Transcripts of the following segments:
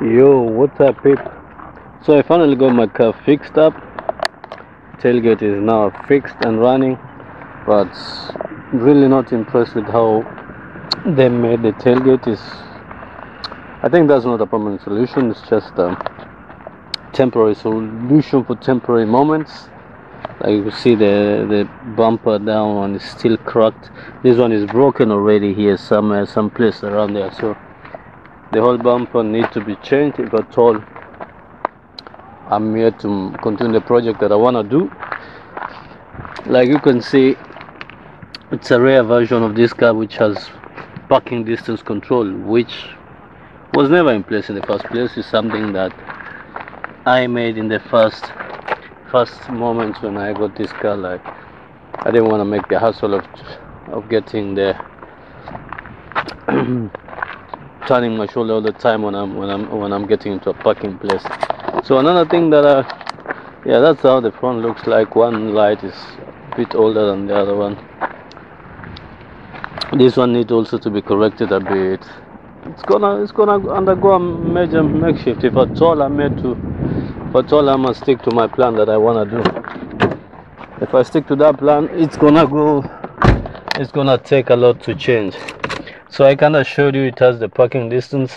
Yo, what's up, peep? So I finally got my car fixed up. Tailgate is now fixed and running, but really not impressed with how they made the tailgate. Is I think that's not a permanent solution. It's just a temporary solution for temporary moments. Like you see the the bumper down one is still cracked. This one is broken already here somewhere, someplace around there. So the whole bumper need to be changed if at all. I'm here to continue the project that I want to do. Like you can see it's a rare version of this car which has parking distance control which was never in place in the first place. It's something that I made in the first first moments when I got this car. Like I didn't want to make the hassle of of getting the turning my shoulder all the time when I'm when I'm when I'm getting into a parking place. So another thing that I yeah that's how the front looks like. One light is a bit older than the other one. This one needs also to be corrected a bit. It's gonna it's gonna undergo a major makeshift if at all I'm made to if at all I must stick to my plan that I wanna do. If I stick to that plan it's gonna go it's gonna take a lot to change so I kind of showed you it has the parking distance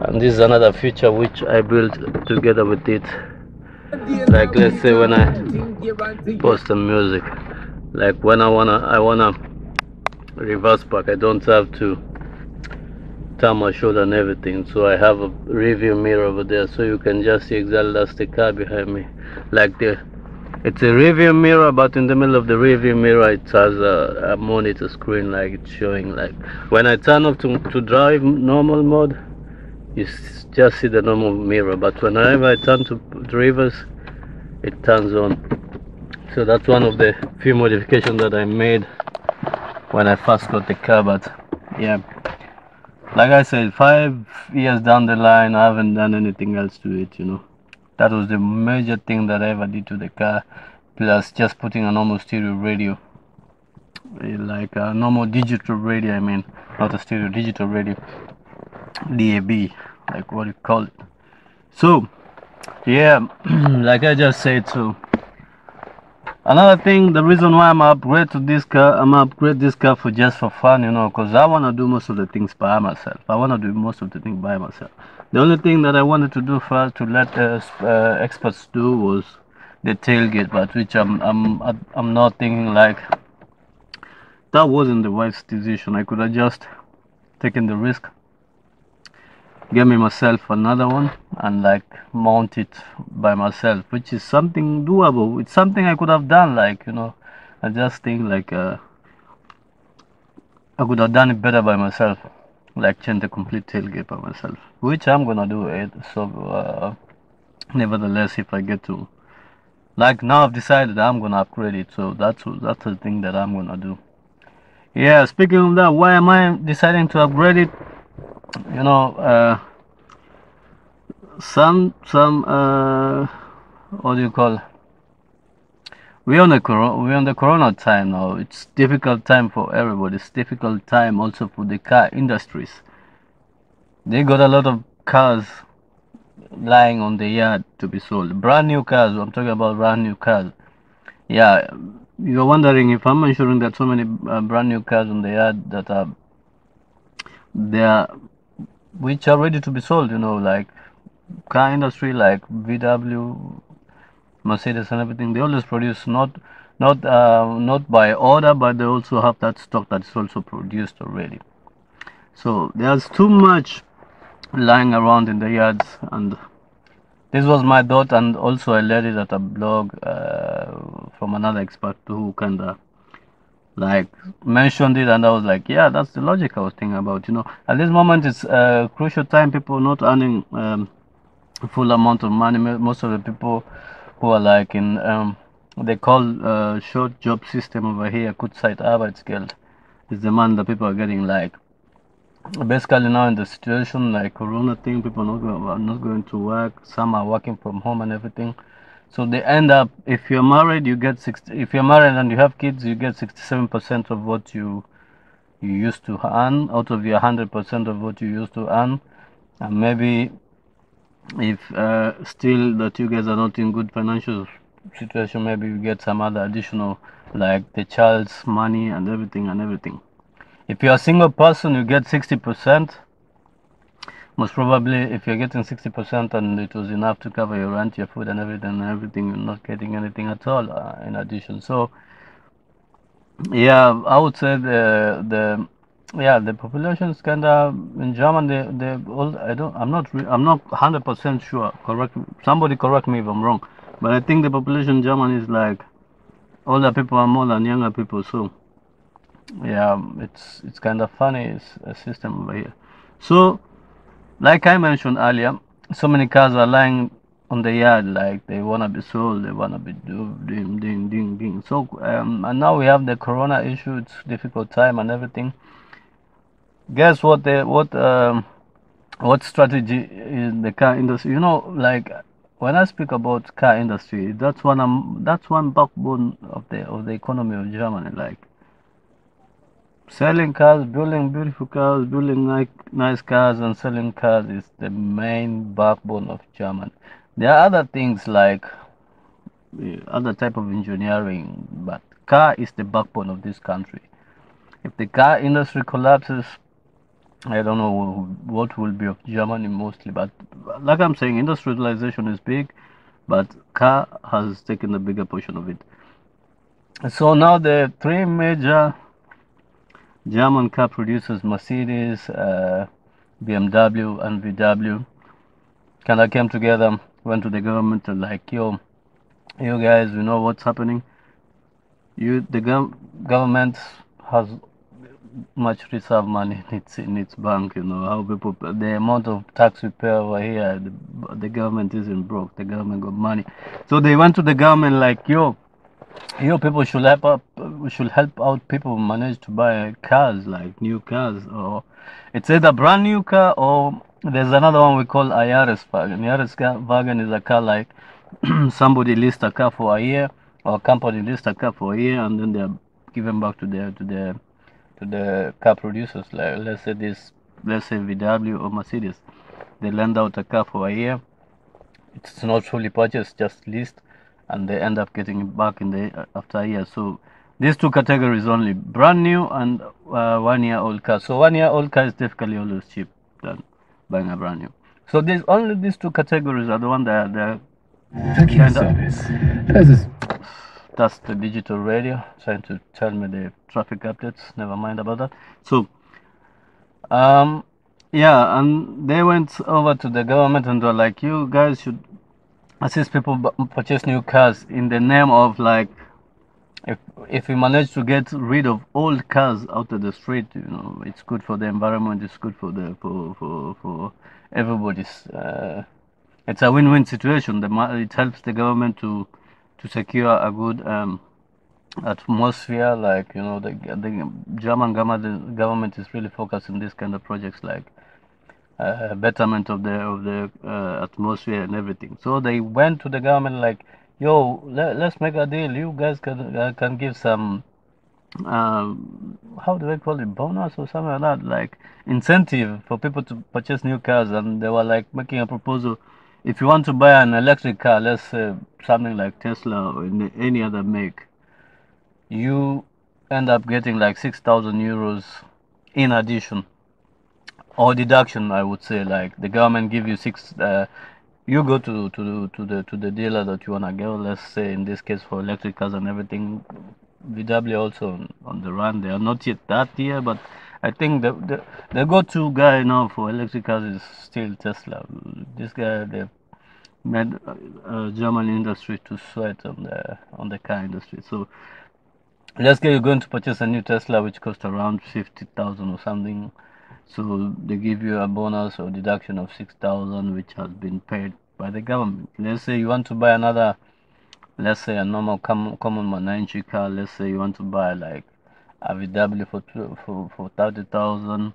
and this is another feature which I built together with it. Like let's say when I post some music. Like when I wanna I wanna reverse park I don't have to turn my shoulder and everything. So I have a rearview mirror over there so you can just see exactly that's the car behind me. Like the it's a rearview mirror but in the middle of the rearview mirror it has a, a, monitor screen like it's showing like when I turn off to, to drive normal mode you just see the normal mirror. But whenever I turn to, drivers it turns on. So that's one of the few modifications that I made when I first got the car but yeah. Like I said five years down the line I haven't done anything else to it you know that was the major thing that I ever did to the car plus just putting a normal stereo radio eh, like a normal digital radio I mean not a stereo digital radio DAB like what you call it. So yeah like I just said so another thing the reason why I'm upgrade to this car I'm upgrade this car for just for fun you know because I want to do most of the things by myself. I want to do most of the things by myself the only thing that I wanted to do first to let uh, experts do was the tailgate but which I'm, I'm I'm not thinking like that wasn't the wise decision. I could have just taken the risk get me myself another one and like mount it by myself which is something doable. It's something i could have done like you know i just think like uh, i could have done it better by myself like change the complete tailgate by myself which i'm gonna do it. So uh, nevertheless if i get to like now i've decided i'm gonna upgrade it. So that's that's the thing that i'm gonna do. Yeah speaking of that why am i deciding to upgrade it? You know uh, some some uh, what do you call we're on the corona we're on the corona time now. It's difficult time for everybody. It's difficult time also for the car industries. They got a lot of cars lying on the yard to be sold. Brand new cars. I'm talking about brand new cars. Yeah you're wondering if i'm ensuring that so many uh, brand new cars on the yard that are they are which are ready to be sold you know like car industry like vw mercedes and everything they always produce not not uh, not by order but they also have that stock that's also produced already. So there's too much lying around in the yards and this was my thought and also i read it at a blog uh, from another expert who kind of like mentioned it and i was like yeah that's the logic i was thinking about you know at this moment it's a crucial time people not earning um, full amount of money. Most of the people who are like in um, they call uh, short job system over here kurzeit arbeitsgeld is the money that people are getting like basically now in the situation like corona thing people are not, go, are not going to work some are working from home and everything. So they end up if you're married you get 60 if you're married and you have kids you get 67 percent of what you you used to earn out of your 100 percent of what you used to earn. And maybe if uh, still that you guys are not in good financial situation, maybe you get some other additional like the child's money and everything and everything. If you're a single person, you get 60%. Most probably, if you're getting 60% and it was enough to cover your rent, your food, and everything, and everything, you're not getting anything at all uh, in addition. So, yeah, I would say the the yeah the population is kind of in German. They they all I don't I'm not I'm not hundred percent sure. Correct somebody correct me if I'm wrong, but I think the population in German is like older people are more than younger people. So yeah, it's it's kind of funny it's a system over here. So like I mentioned earlier, so many cars are lying on the yard like they wanna be sold, they wanna be do ding ding ding ding. So um, and now we have the corona issue. It's difficult time and everything. Guess what? The what um, what strategy in the car industry? You know, like when I speak about car industry, that's one um, that's one backbone of the of the economy of Germany. Like selling cars, building beautiful cars, building like nice cars, and selling cars is the main backbone of Germany. There are other things like uh, other type of engineering, but car is the backbone of this country. If the car industry collapses, I don't know what will be of Germany mostly, but like I'm saying, industrialization is big, but car has taken the bigger portion of it. So now the three major German car producers, Mercedes, uh, BMW, and VW, kind of came together, went to the government and like, yo, you guys, you know what's happening. You, the gov- government has much reserve money in its in its bank. You know how people the amount of tax we pay over here. The, the government isn't broke. The government got money, so they went to the government like, yo, yo people should help up. Should help out people manage to buy cars like new cars, or it's either brand new car or there's another one we call Jahreswagen. wagon is a car like somebody list a car for a year or a company list a car for a year and then they're given back to the to the to the car producers. Like let's say this, let's say VW or Mercedes, they lend out a car for a year. It's not fully purchased, just leased, and they end up getting it back in the after a year. So these two categories only: brand new and uh, one-year-old car. So one-year-old car is typically always cheap than buying a brand new. So these only these two categories are the one that Verkehr kind of Service. Das ist that's the digital radio trying to tell me the traffic updates. Never mind about that. So um yeah and they went over to the government and were like you guys should assist people purchase new cars in the name of like if if we manage to get rid of old cars out of the street you know it's good for the environment it's good for the for for, for everybody's uh, it's a win-win situation. The it helps the government to to secure a good um, atmosphere like you know the, the german government is really focused on this kind of projects like uh, betterment of the of the uh, atmosphere and everything. So they went to the government like yo let, let's make a deal. You guys can uh, can give some um, how do I call it? Bonus or something like that like incentive for people to purchase new cars. And they were like making a proposal if you want to buy an electric car let's say something like Tesla or any other make you end up getting like 6000 euros in addition. Or deduction i would say like the government give you six uh, you go to to to the to the dealer that you want to go let's say in this case for electric cars and everything vw also on, on the run. They are not yet that year but i think the the, the go-to guy now for electric cars is still tesla. This guy they made uh, german industry to sweat on the on the car industry. So let's say you're going to purchase a new tesla which costs around 50000 or something. So they give you a bonus or deduction of 6000 which has been paid by the government. Let's say you want to buy another let's say a normal com- common man 90 car. Let's say you want to buy like a vw for for, for 30000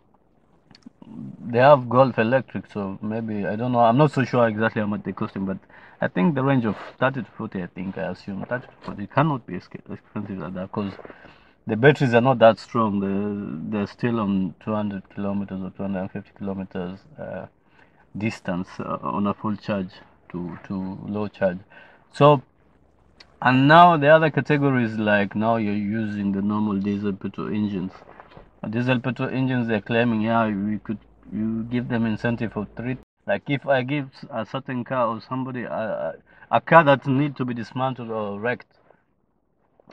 they have golf electric so maybe i don't know i'm not so sure exactly how much they costing but i think the range of 30 to 40 i think i assume 30 to 40 it cannot be expensive like that because the batteries are not that strong. They're, they're still on 200 kilometers or 250 kilometers. Uh, distance uh, on a full charge to to low charge so and now the other category is like now you're using the normal diesel petrol engines. Diesel petrol engines they're claiming yeah we could you give them incentive of three like if i give a certain car or somebody uh, a car that need to be dismantled or wrecked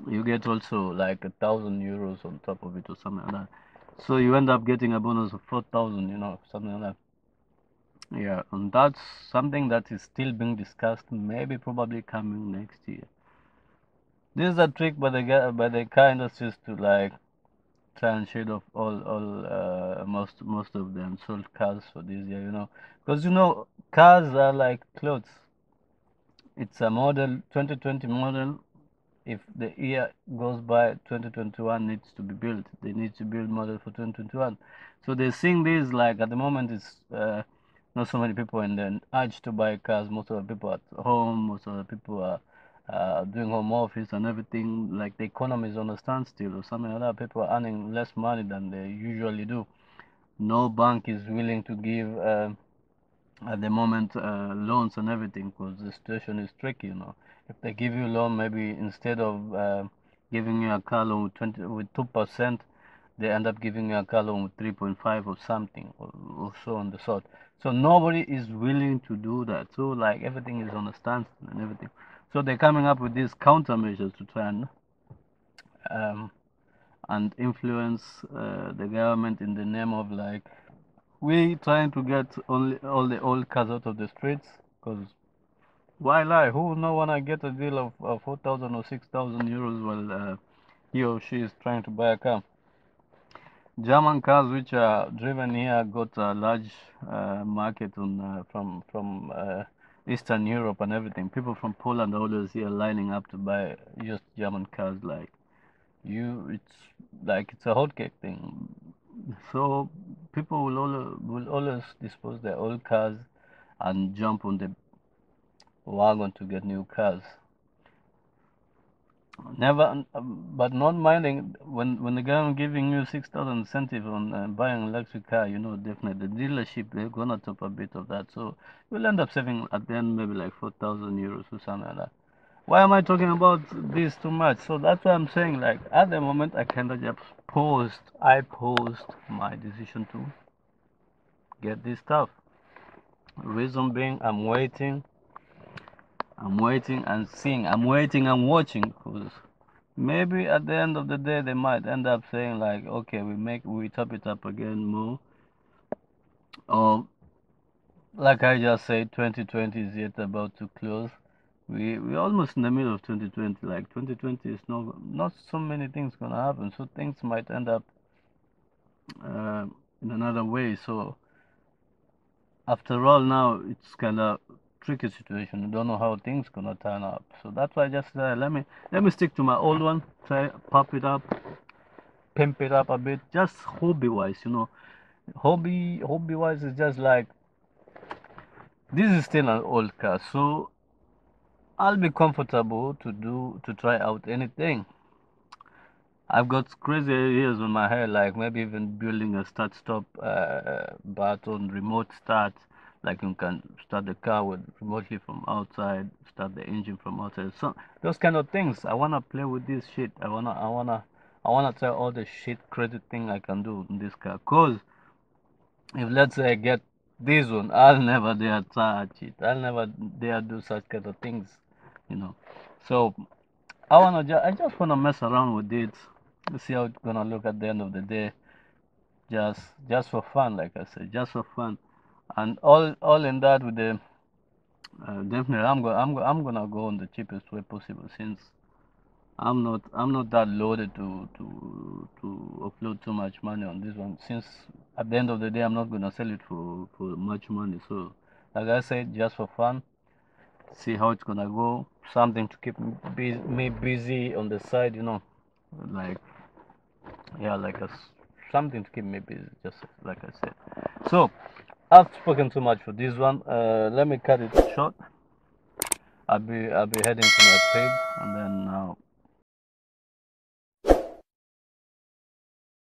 you get also like a thousand euros on top of it or something like that. So you end up getting a bonus of 4000 you know something like that. Yeah, and that's something that is still being discussed, maybe probably coming next year. This is a trick by the by the car industries to like try and shade off all all uh, most most of the unsold cars for this year, you know, because you know cars are like clothes. It's a model 2020 model. If the year goes by, 2021 needs to be built. They need to build model for 2021. So they're seeing this like at the moment it's uh, not so many people in the urge to buy cars. Most of the people at home, most of the people are uh, doing home office and everything. Like the economy is on a standstill or something like that. People are earning less money than they usually do. No bank is willing to give uh, at the moment uh, loans and everything because the situation is tricky. You know, if they give you a loan, maybe instead of uh, giving you a car loan with twenty with two percent, they end up giving you a car loan with 3.5 or something or, or so on the sort. So nobody is willing to do that. So like everything is on a standstill and everything. So they're coming up with these countermeasures to try and um, and influence uh, the government in the name of like we trying to get only all the old cars out of the streets because why lie? Who no wanna get a deal of uh, 4,000 or 6,000 euros while uh, he or she is trying to buy a car? German cars which are driven here got a large uh, market on uh, from from uh, Eastern Europe and everything. People from Poland always here lining up to buy used German cars. Like you, it's like it's a hotcake thing. So people will always will always dispose their old cars and jump on the wagon to get new cars. Never, um, but not minding when when the government giving you six thousand incentive on uh, buying electric car, you know definitely the dealership they're gonna top a bit of that, so you'll end up saving at the end maybe like four thousand euros or something like that. Why am I talking about this too much? So that's why I'm saying like at the moment I kind of just paused. I paused my decision to get this stuff. Reason being I'm waiting I'm waiting and seeing. I'm waiting and watching because maybe at the end of the day they might end up saying like, okay, we make we top it up again more, or like I just said, 2020 is yet about to close. We we almost in the middle of 2020. Like 2020 is not not so many things gonna happen, so things might end up uh, in another way. So after all, now it's kind of tricky situation. You don't know how things gonna turn up. So that's why I just uh, let me let me stick to my old one. Try pop it up, pimp it up a bit, just hobby wise. You know, hobby hobby wise is just like this is still an old car, so I'll be comfortable to do to try out anything. I've got crazy ideas on my head, like maybe even building a start stop uh, button, remote start, like you can start the car with remotely from outside, start the engine from outside. So those kind of things. I wanna play with this shit. I wanna, I wanna, I wanna try all the shit crazy thing I can do in this car. Cause if let's say I get this one, I'll never dare touch it. I'll never dare do such kind of things, you know. So I wanna, ju- I just wanna mess around with it, see how it's gonna look at the end of the day. Just, just for fun, like I said, just for fun, and all, all in that with the, uh, definitely, I'm gonna, I'm gonna, I'm gonna go on the cheapest way possible since I'm not, I'm not that loaded to, to, to upload too much money on this one. Since at the end of the day, I'm not gonna sell it for, for much money. So, like I said, just for fun see how it's gonna go something to keep me busy, me busy on the side you know like yeah like a something to keep me busy just like i said so i've spoken too much for this one. Uh let me cut it short. I'll be i'll be heading to my crib and then now